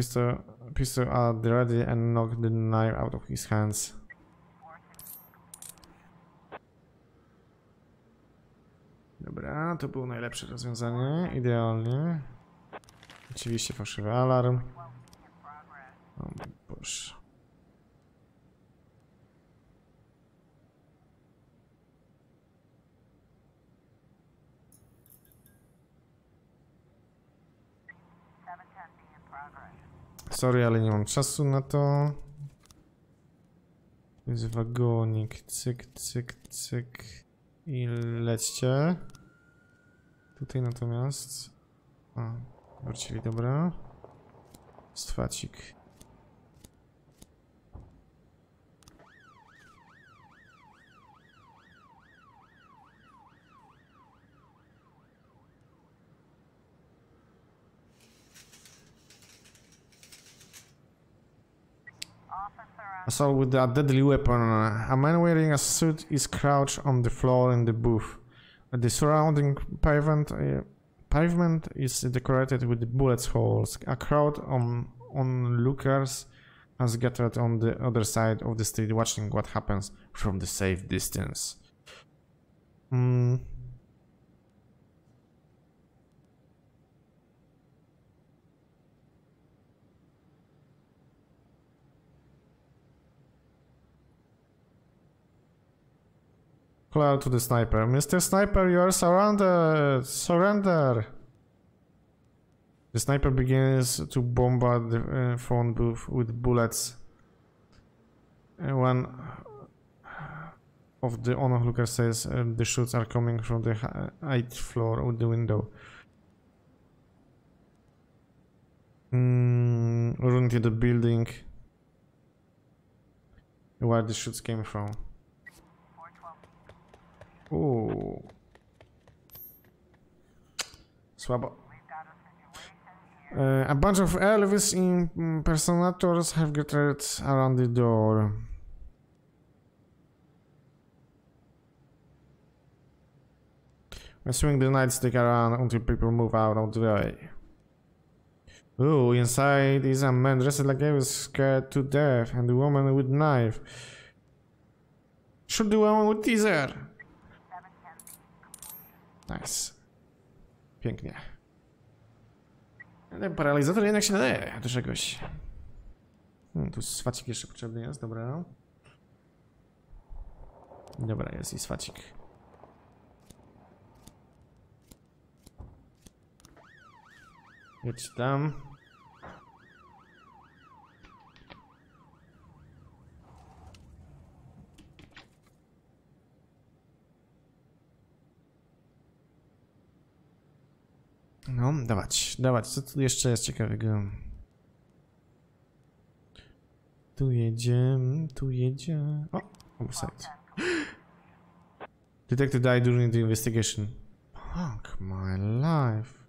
pistol, pistol at ready and knocked the knife out of his hands. Dobra, to było najlepsze rozwiązanie, idealnie. Oczywiście fałszywy alarm. O Boże. Sorry, ale nie mam czasu na to. To jest wagonik. Cyk, cyk, cyk. I lećcie. Tutaj natomiast... A, wrócili, dobra. Stwacik. Assault with a deadly weapon. A man wearing a suit is crouched on the floor in the booth. The surrounding pavement uh, pavement is decorated with bullet holes. A crowd on onlookers has gathered on the other side of the street watching what happens from the safe distance. Hmm. Out to the sniper. Mr. Sniper, you are surrounded! Surrender! The sniper begins to bombard the uh, phone booth with bullets. Uh, one of the onlooker says uh, the shots are coming from the eighth floor of the window. Mm, run to the building where the shots came from. Uuu. Słabo. Uh, a bunch of Elvis impersonators have gathered around the door. I swing the nightstick around until people move out of the way. Ooh, inside is a man dressed like was scared to death, and a woman with knife. Shoot the woman with teaser! Nice. Pięknie. Ale paralizator jednak się nadaje do czegoś. Hmm, tu swacik jeszcze potrzebny jest, dobra. Dobra, jest i swacik. Jedź tam. No, dawać, dawać. Co tu jeszcze jest ciekawego? Tu jedzie, tu jedzie. O, oversight. Detective died during the investigation. Fuck my life.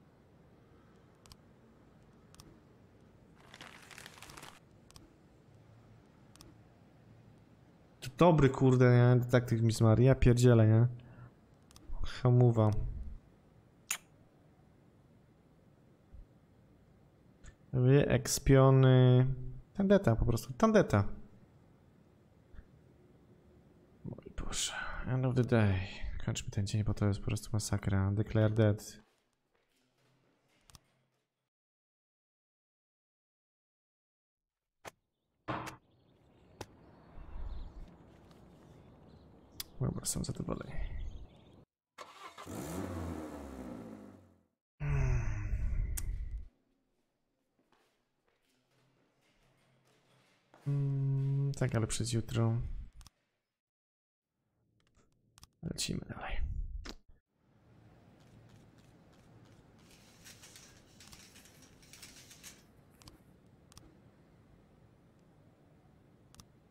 Dobry kurde, nie? Detektyw Miss Maria, pierdziele, nie? Hamuwa. Wyekspiony... Tandeta po prostu, tandeta. Mój Boże, end of the day. Kończmy ten dzień, bo to jest po prostu masakra. Declare dead. Dobra, są zadowoleni. Tak, ale przez jutro. Lecimy dalej.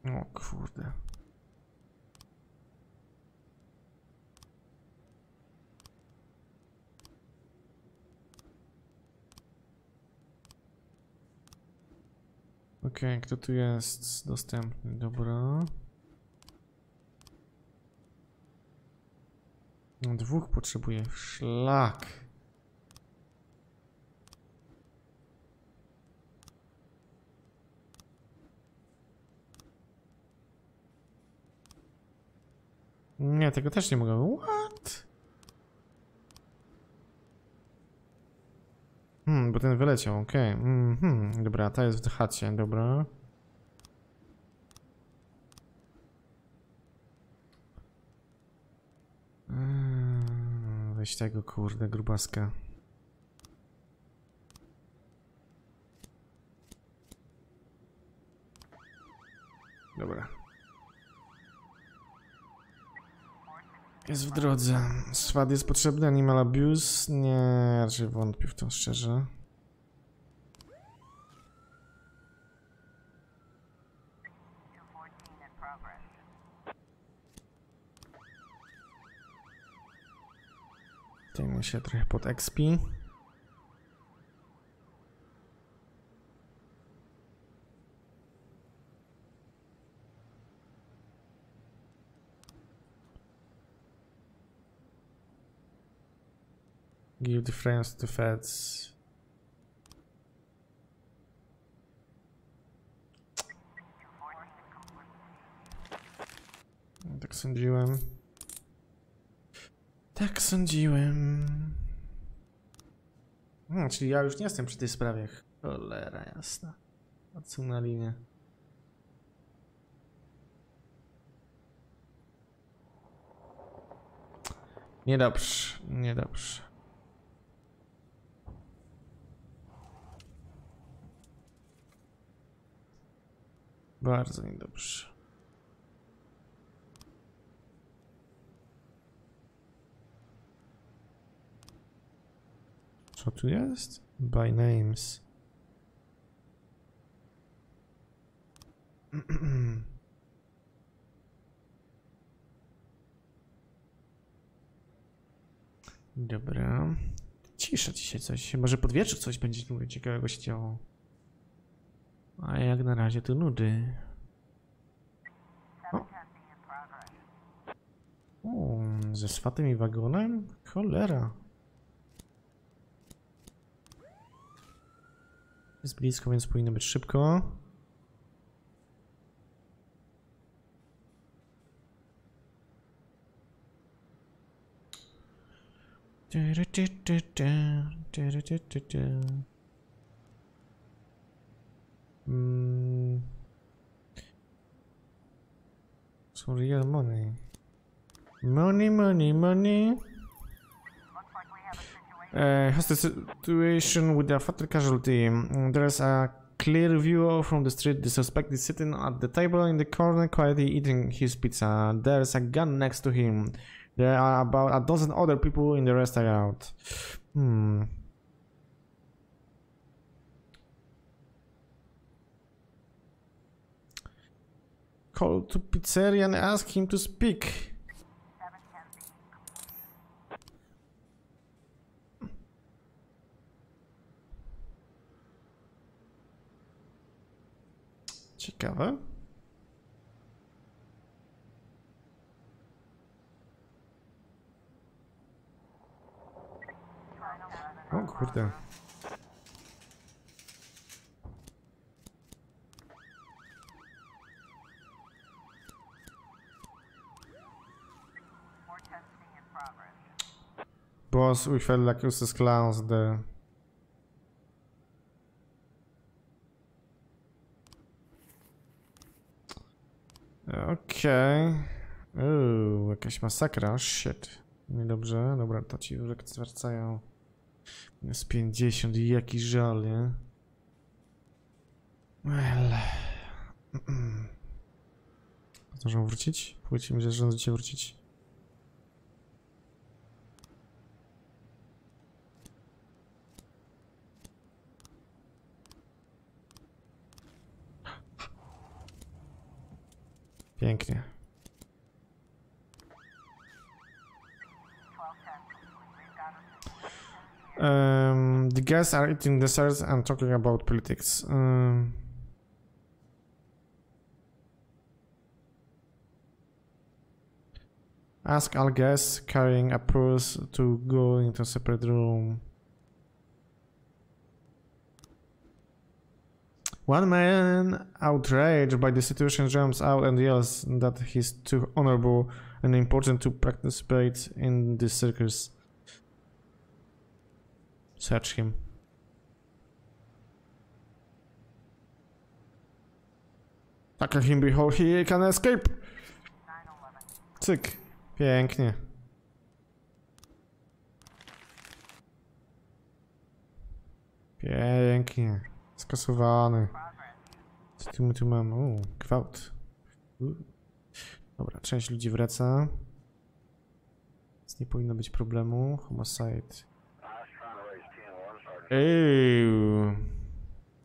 O kurde. Okej, okay, kto tu jest dostępny? Dobra. No, dwóch potrzebuje. Szlak. Nie, tego też nie mogę. What? Hmm, bo ten wyleciał, okej. Mhm, dobra, ta jest w chacie, dobra. Eee, Weź tego, kurde, grubaska. Dobra. Jest w drodze. Swad jest potrzebny, animal abuse? Nie, raczej wątpię w to szczerze. Dajmy się trochę pod XP. Give difference to feds. Tak sądziłem. Tak sądziłem. Hmm, czyli ja już nie jestem przy tej sprawie. Cholera jasna. Odsunę linię. Niedobrze, niedobrze. Bardzo niedobrze. Co tu jest? By names. Dobra. Cisza dzisiaj coś. Może pod wieczór coś będzie tu ciekawego się działo. A jak na razie to nudy. O. o ze swatem i wagonem? Cholera. Jest blisko, więc powinno być szybko. Mm. Some money. Money, money, money. Uh, has the situation with a fatal casualty. Mm, There's a clear view from the street. The suspect is sitting at the table in the corner, quietly eating his pizza. There's a gun next to him. There are about a dozen other people in the restaurant. Hmm. Call to pizzeria and ask him to speak. Ciekawe. O kurde. Felt like useless clowns there. Okej. Okay. jakaś masakra. Shit. Niedobrze. Dobra, to ci już zwracają. Jest 50 i jaki żal, nie? Well. Zdążą wrócić? Powiedzcie mi, że zdążycie wrócić. Pięknie. Um, the guests are eating desserts and talking about politics. Um, ask all guests carrying a purse to go into a separate room. One man, outraged by the situation, jumps out and yells that he's too honorable and important to participate in this circus. Search him. Tackle him before he can escape. Cyk. Pięknie. Pięknie. Skasowany. Co tu tu mamy? U, gwałt. Dobra, część ludzi wraca. Więc nie powinno być problemu. Homicide. Ej.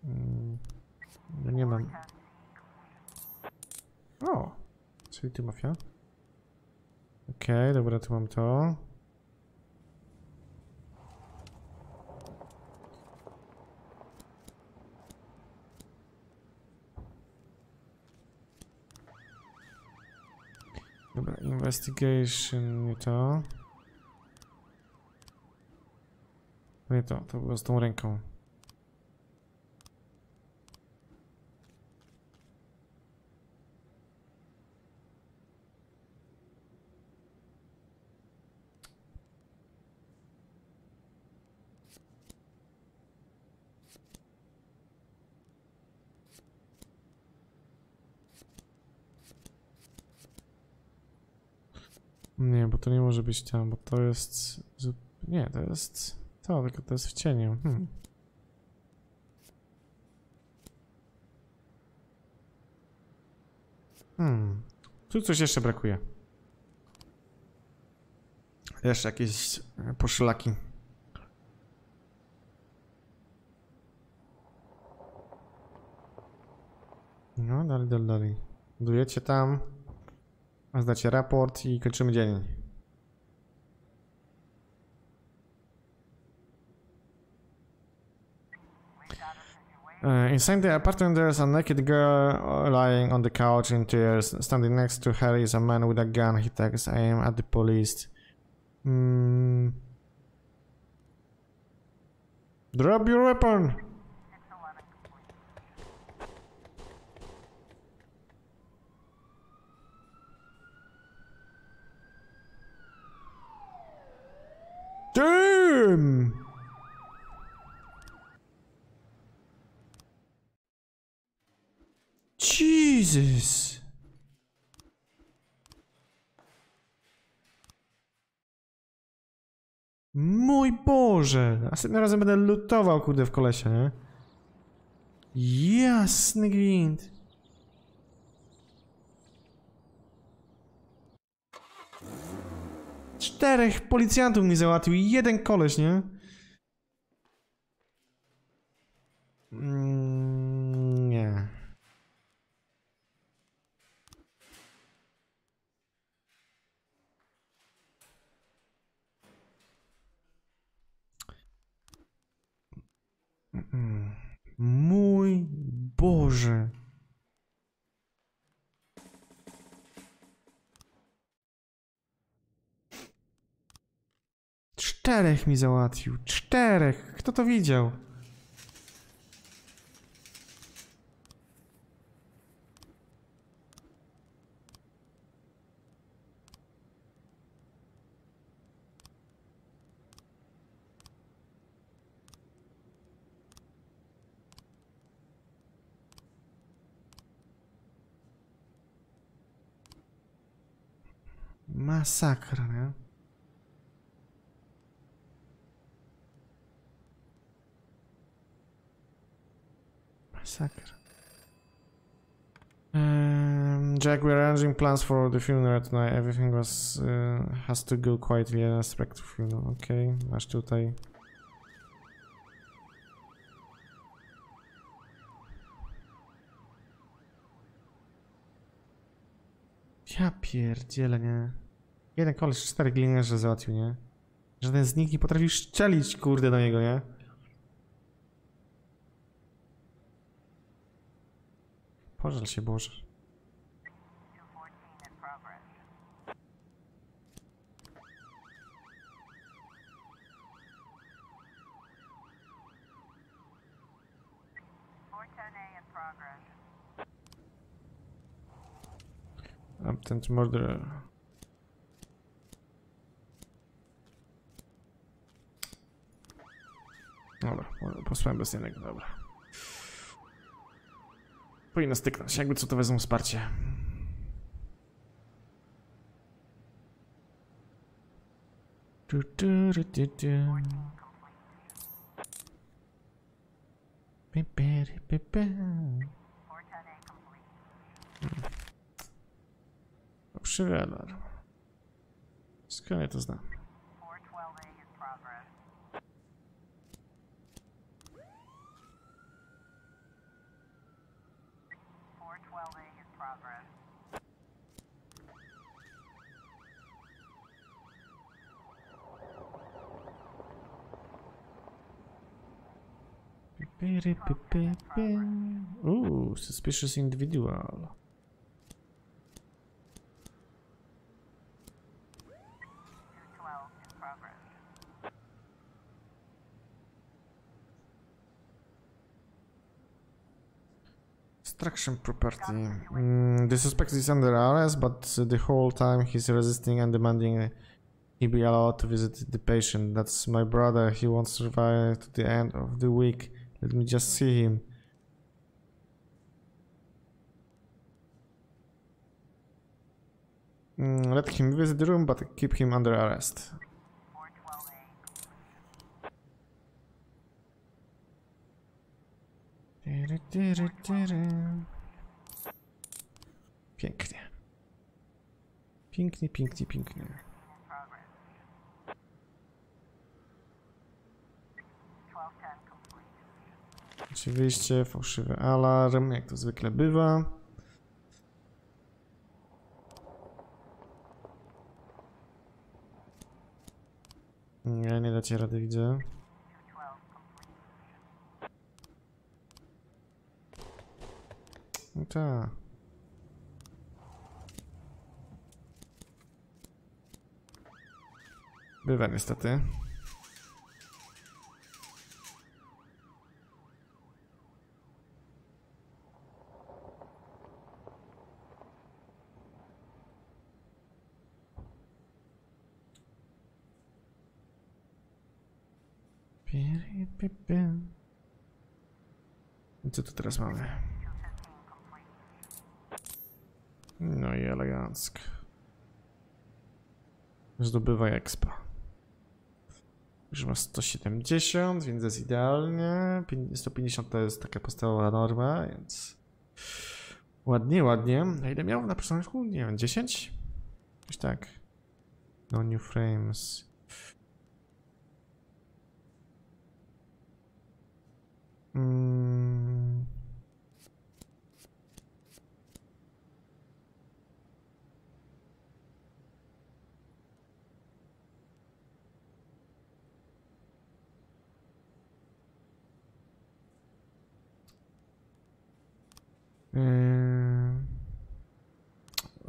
Mm, No nie mam. O! Czyli ty mafia? Okej, dobra, tu mam to. Dobra, investigation, nie to. Nie to, to było z tą ręką. Nie, bo to nie może być tam, bo to jest... Nie, to jest... To, tylko to jest w cieniu. Hmm. Hmm. Tu coś jeszcze brakuje. Jeszcze jakieś e, poszlaki. No, dalej, dalej, dalej. Budujecie tam. Zdacie raport i kończymy dzień. Uh, inside the apartment, there's a naked girl uh, lying on the couch in tears. Standing next to her is a man with a gun. He takes aim at the police. Mm. Drop your weapon! Boże! Następnym razem będę lutował, kurde, w kolesie, nie? Jasny gwint. Czterech policjantów mi załatwił jeden koleś, nie? Mm, nie. Mm, Mój Boże. Czterech mi załatwił. Czterech. Kto to widział? Masakra, nie? Masakra. Um, Jack, we're arranging plans for the funeral tonight. Everything was uh, has to go quietly in respect funeral. Okay, masz tutaj. Ja pierdzielę, nie? Jeden koleś cztery gliniarze załatwił, nie? Żaden z nich nie potrafił szczelić, kurde, do niego, nie? Pożal się Boże. Attempt murder. Dobra, posłałem bez jednego, dobra. Powinno styknąć, jakby co to wezmą wsparcie. Ru, tu, tu. Pi, pi, ri, pi, pi. Fałszywy alarm. Skąd ja to znam? progress. Ooh, suspicious individual. Extraction property. Mm, the suspect is under arrest, but the whole time he's resisting and demanding he be allowed to visit the patient. That's my brother. He won't survive to the end of the week. Let me just see him. Mm, let him visit the room, but keep him under arrest. Tyry, tyry, tyry. Pięknie. Pięknie, pięknie, pięknie. Oczywiście fałszywy alarm, jak to zwykle bywa. Nie, nie dacie rady, widzę. Tak. Bywa niestety. Co tu teraz mamy? No i elegancko. Zdobywaj expa. Już ma 170, więc jest idealnie. Pię- 150 to jest taka podstawowa norma, więc... Ładnie, ładnie. A ile miał na początku? Nie wiem, 10? Już tak. No new frames. Mm.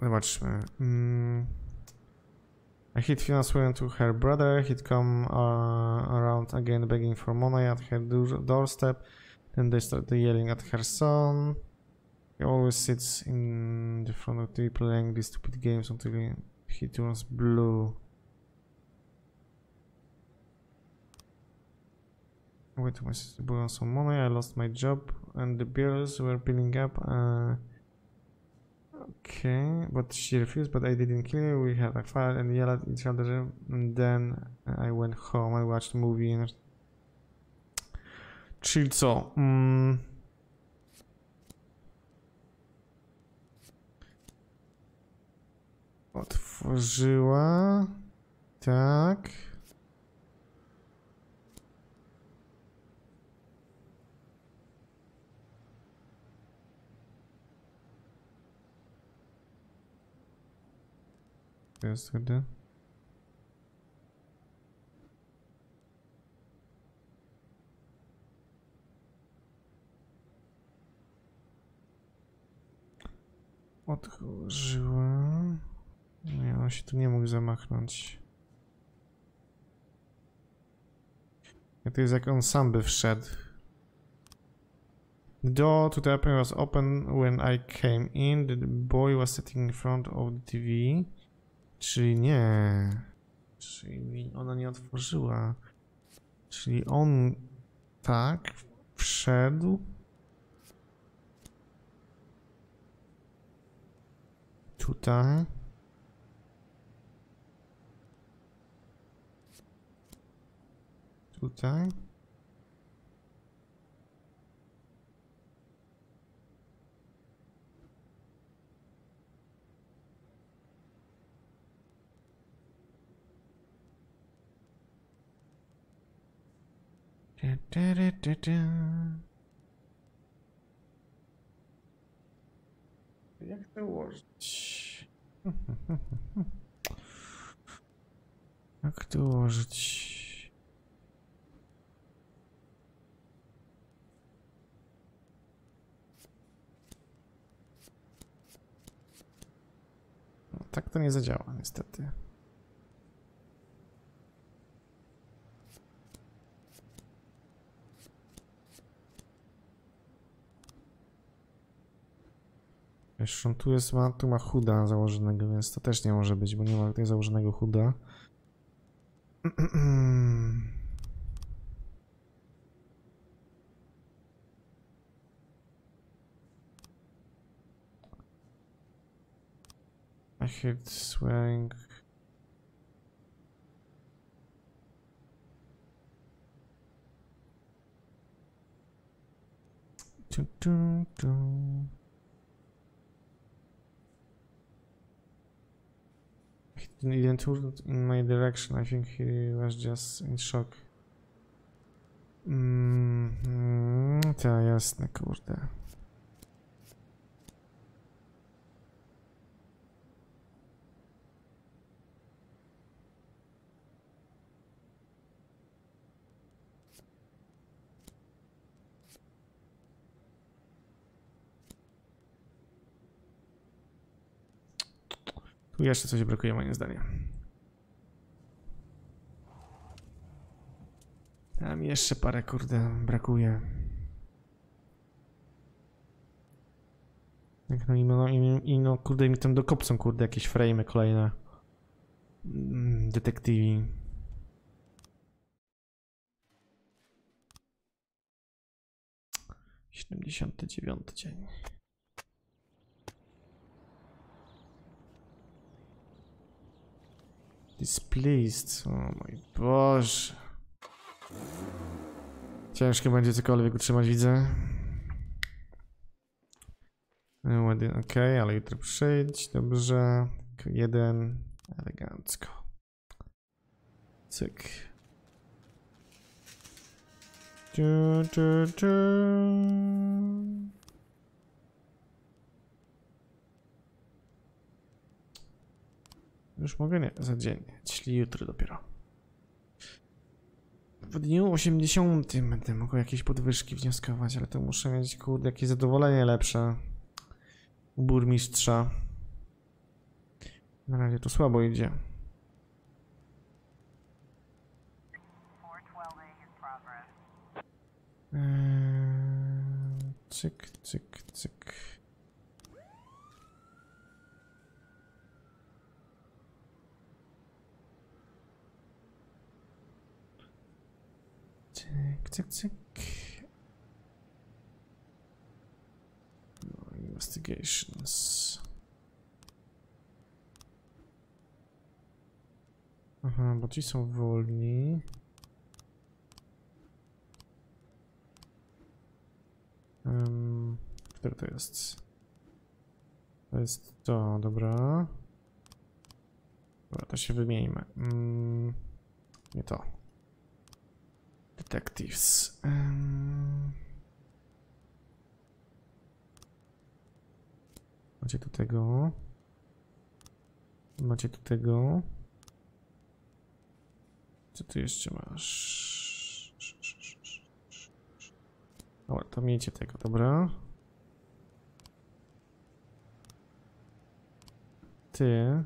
Zobaczmy. Mm. I hit Fiona went to her brother. He'd come uh, around again begging for money at her door- doorstep. Then they started yelling at her son. He always sits in the front of the playing these stupid games until he, he turns blue. Wait, my sister borrowed some money. I lost my job, and the bills were piling up. Uh, okay, but she refused. But I didn't kill her. We had a fight and yelled at each other. And then I went home. I watched a movie. And... Czyli co? Mm. Otworzyła. Tak. To jest wtedy. Otworzyła. Nie, on się tu nie mógł zamachnąć. Ja to jest jak on sam by wszedł. The door to the apartment was open when I came in. The boy was sitting in front of the TV. Czyli nie. Czyli ona nie otworzyła. Czyli on tak wszedł. Tutaj. Tutaj. Jak to ułożyć? Jak to ułożyć? No, tak to nie zadziała, niestety. Zresztą tu jest, ma, tu ma chuda założonego, więc to też nie może być, bo nie ma tutaj założonego chuda. I hate swearing. Dun, dun, dun. He didn't turn in my direction. I think he was just in shock. Mm, ta jasne, kurde. Tu jeszcze coś brakuje moim zdaniem. Tam jeszcze parę kurde brakuje. No i no, i, i no kurde mi tam dokopcą kurde jakieś frame kolejne. Mm, Detektywi. Siedemdziesiąty dziewiąty dzień. Displeased. O mój Boże. Ciężko będzie cokolwiek utrzymać, widzę. Ładnie, ok, ale jutro przyjdź, dobrze. Jeden, elegancko. Cyk. Du, du, du. Już mogę? Nie, za dzień, czyli jutro dopiero. W dniu 80 będę mógł jakieś podwyżki wnioskować, ale to muszę mieć, kurde, jakieś zadowolenie lepsze u burmistrza. Na razie to słabo idzie. 412A in progress. Eee, cyk, cyk, cyk. Cyk, cyk, cyk. No, investigations. Aha, bo ci są wolni. Um, które to jest? To jest to, dobra. Dobra, to się wymieńmy. Mm, nie to. Detectives. Um, macie tu tego. Macie tu tego. Co ty jeszcze masz? Dobra, to miejcie tego, dobra. Ty.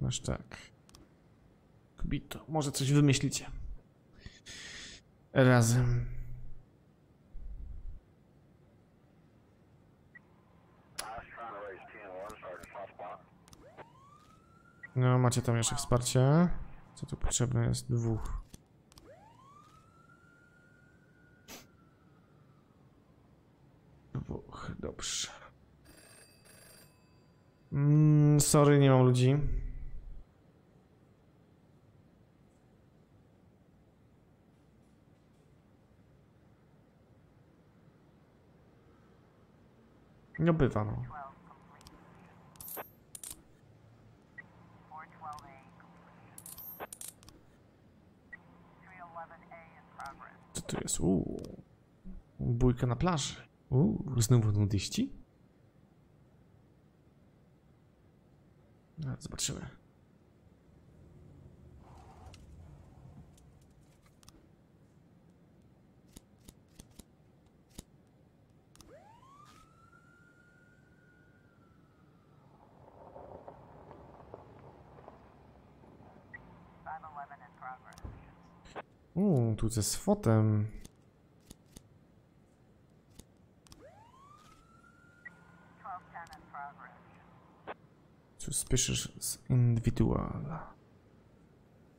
Masz tak. Kbito, może coś wymyślicie. razem. No, macie tam jeszcze wsparcie. Co tu potrzebne jest? Dwóch. Dwóch, dobrze. Mm, sorry, nie mam ludzi. No bywa, no. 12 complete. 412A completion. 311A in progress. Co tu jest? Uuu. Bójka na plaży. Uuu, znowu nudyści? No, zobaczymy. Uuu, tu ze progress. Suspicious individual.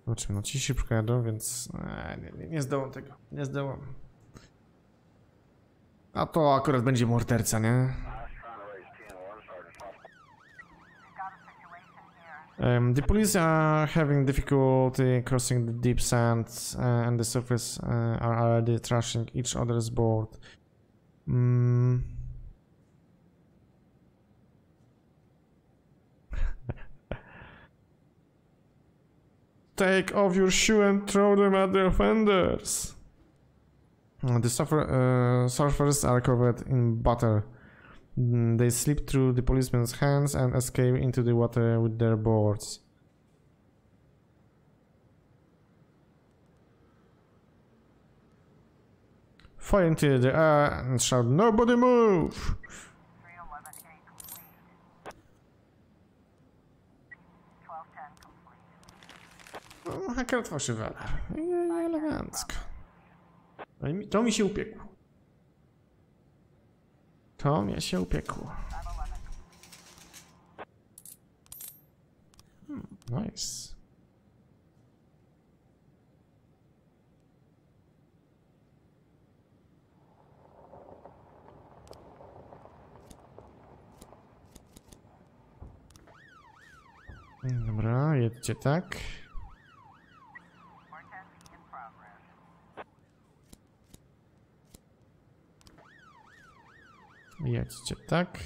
Zobaczymy, no ci szybko jadą, więc nie, nie, nie zdołam tego. Nie zdołam. A to akurat będzie morderca, nie? Um, the police are having difficulty crossing the deep sand, uh, and the surface uh, are already trashing each other's board. Mm. Take off your shoe and throw them at the offenders. Uh, The suffer, uh, surfers are covered in butter. Mm, They slip through the policeman's hands and escape into the water with their boards. Fire into the air and shout, Nobody move! 311A complete. 1210 complete. No, Akurat fałszywy alarm. I- Elegancko. To mi się upiekło. To mi się upiekło. 511 Hmm, nice. Dobra, jedźcie tak. Jedźcie tak.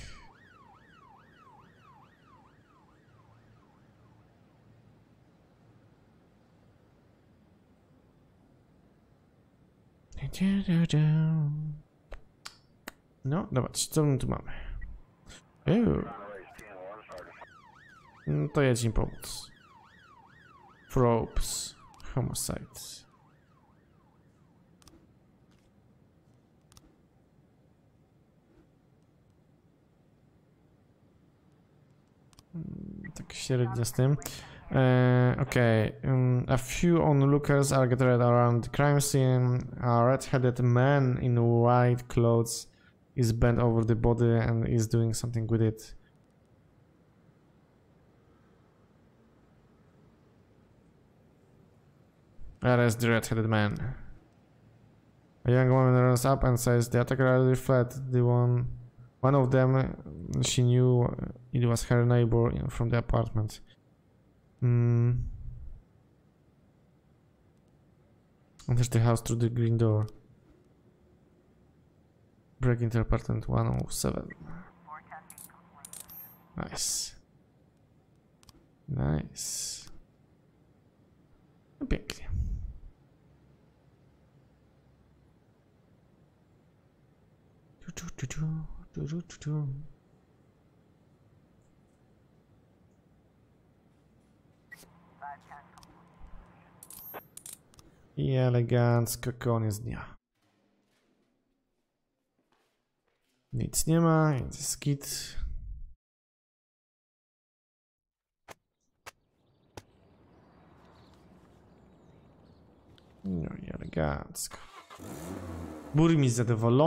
No, zobaczcie, co my tu mamy. No to jedź im pomóc. Probes. Homicide. Tak średnio z tym. Uh, okay, um, a few onlookers are gathered around the crime scene. A red-headed man in white clothes is bent over the body and is doing something with it. Arrest the red-headed man. A young woman runs up and says the attacker already fled. The one, one of them, she knew it was her neighbor in- from the apartment. Mm. Enters the house through the green door. Break into apartment 107. Nice. Nice. Pięknie. I elegancko koniec dnia. Nic nie ma, więc jest. No i elegancko. Burmistrz zadowolony.